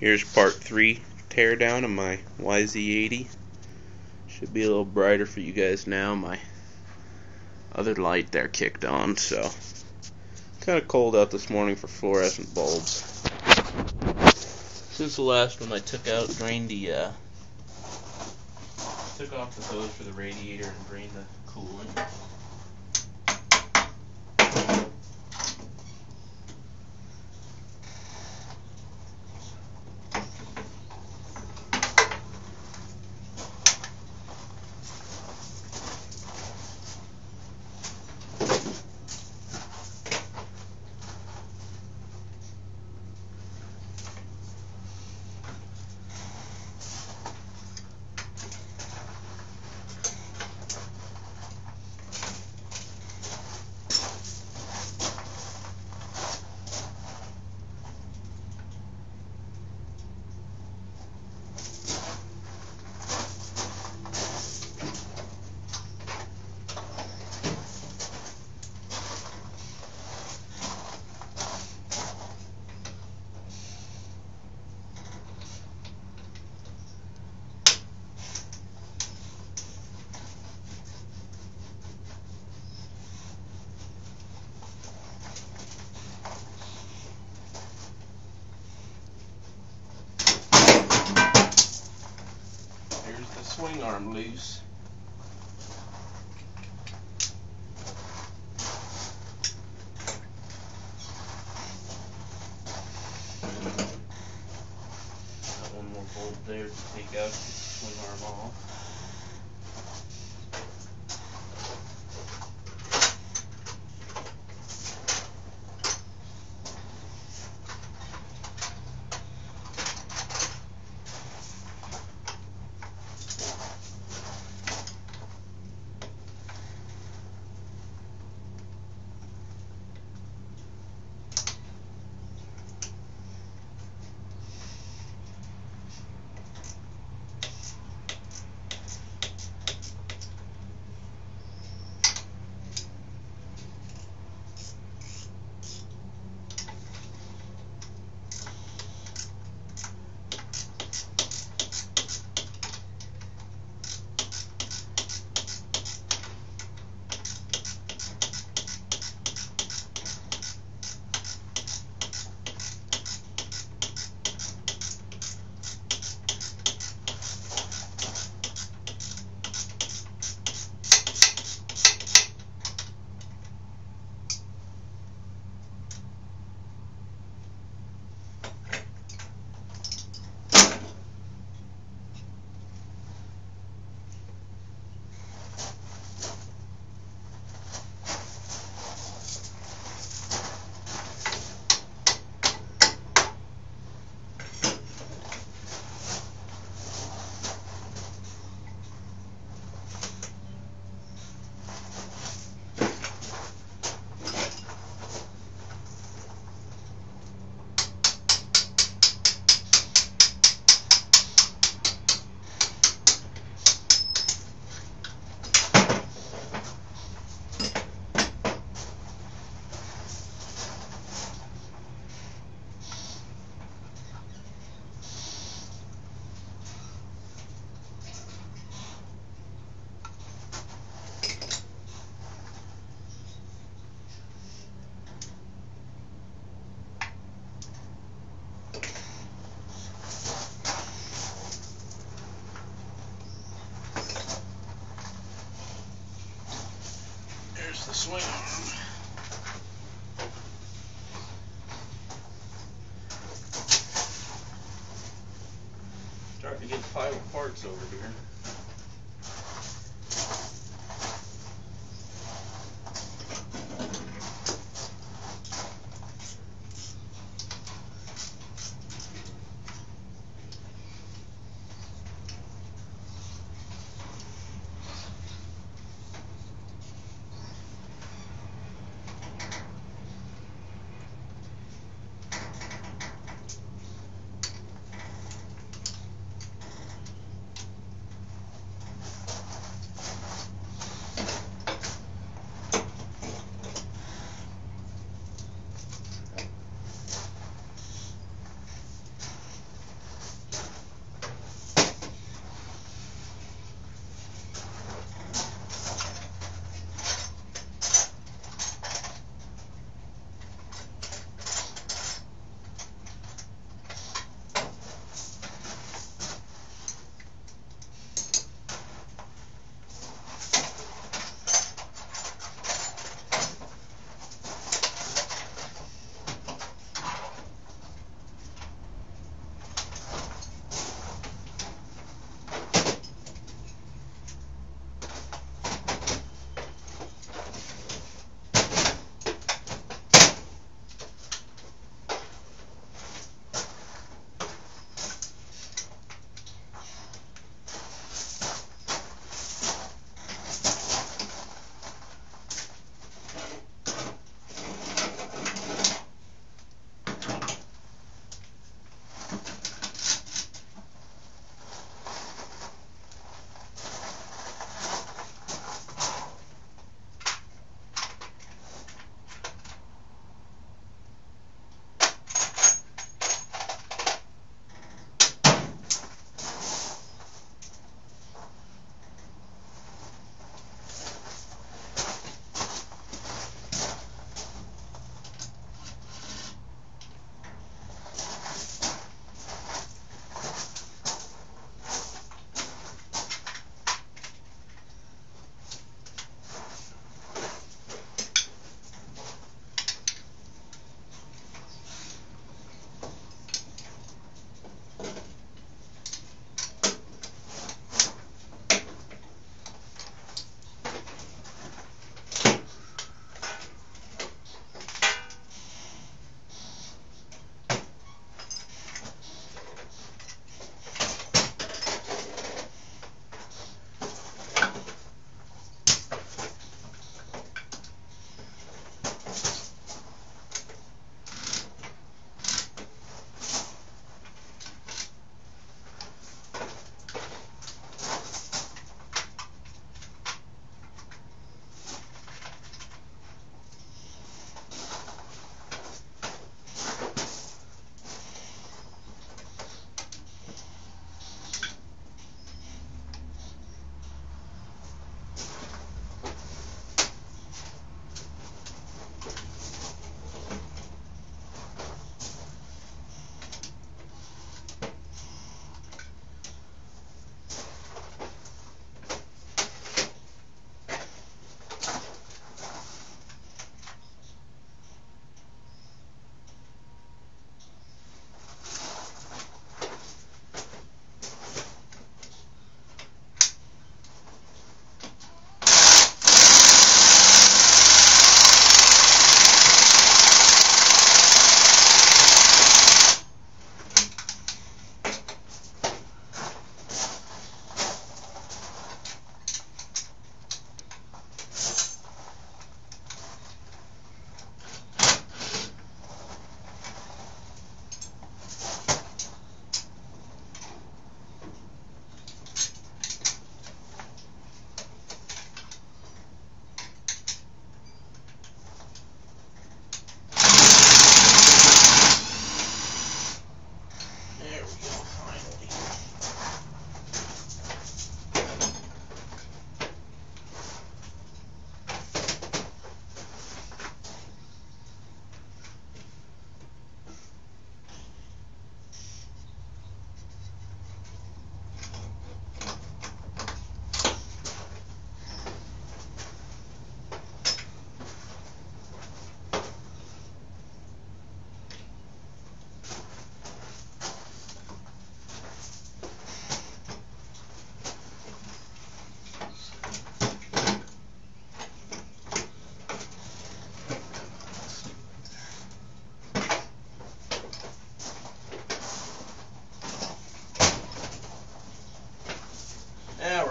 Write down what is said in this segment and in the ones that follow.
Here's part three teardown of my YZ80. Should be a little brighter for you guys now. My other light there kicked on, so kind of cold out this morning for fluorescent bulbs. Since the last one I took out, drained the, uh, took off the hose for the radiator and drained the coolant. Here's the swing arm loose. Swing. Starting to get pile of parts over here.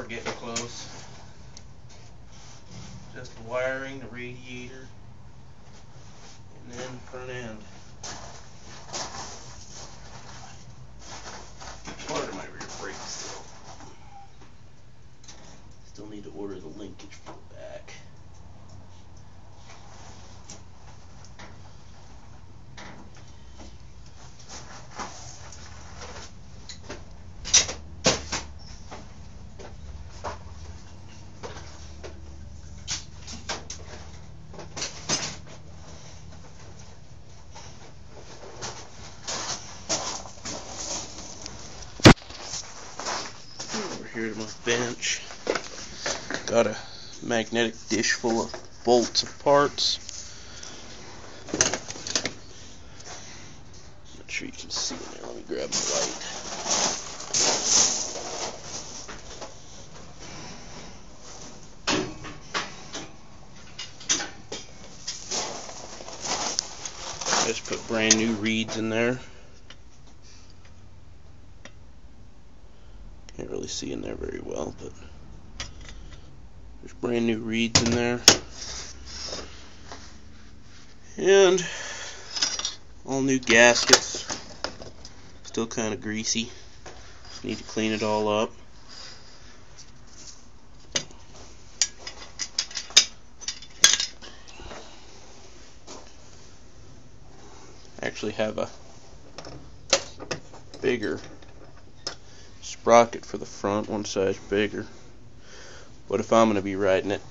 getting close. Just wiring, the radiator, and then front end. Part of my rear brake still. Still need to order the linkage here to my bench. Got a magnetic dish full of bolts and parts. Not sure you can see in there. Let me grab my light. Just put brand new reeds in there. Really see in there very well, but there's brand new reeds in there. And all new gaskets. Still kind of greasy. Need to clean it all up. Actually have a bigger sprocket for the front, one size bigger. But if I'm going to be riding it,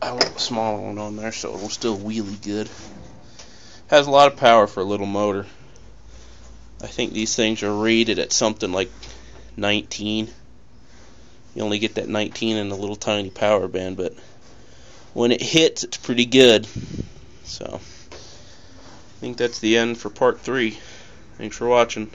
I want a smaller one on there so it'll still wheelie good. Has a lot of power for a little motor. I think these things are rated at something like 19. You only get that 19 in a little tiny power band, but when it hits, it's pretty good. So, I think that's the end for part three. Thanks for watching.